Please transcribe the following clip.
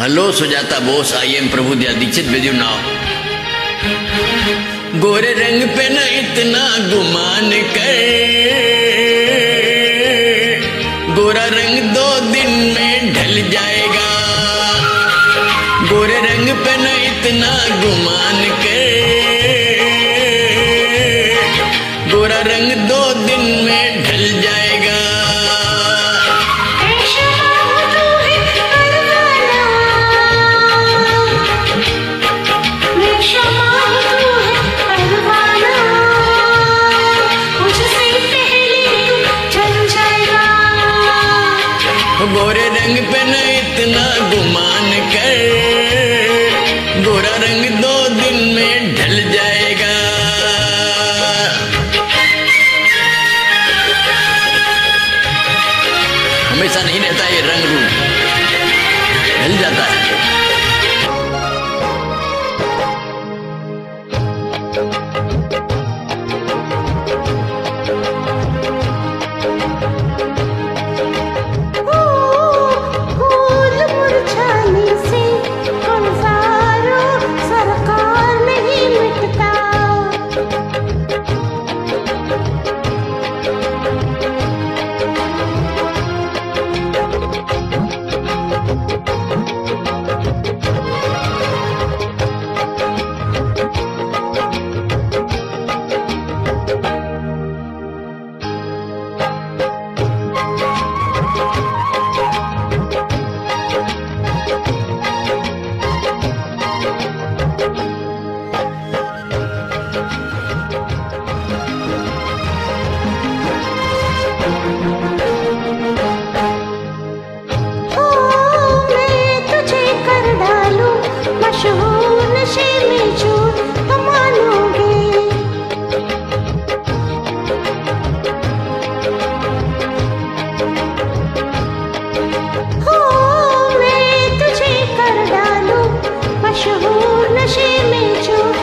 Hello Sujata Bose I am Prabhu Dikshit with you now गोरे रंग पे न इतना गुमान कर गोरा रंग दो दिन में ढल जाएगा गोरे रंग पे न इतना गुमान कर गोरा रंग दो दिन में ढल जाएगा गोरे रंग पे न इतना गुमान कर। गोरा रंग दो दिन में ढल जाएगा। हमेशा नहीं रहता ये रंग रूप। ढल जाता है। मैं तुझे कर डालूं मशहूर नशे में जो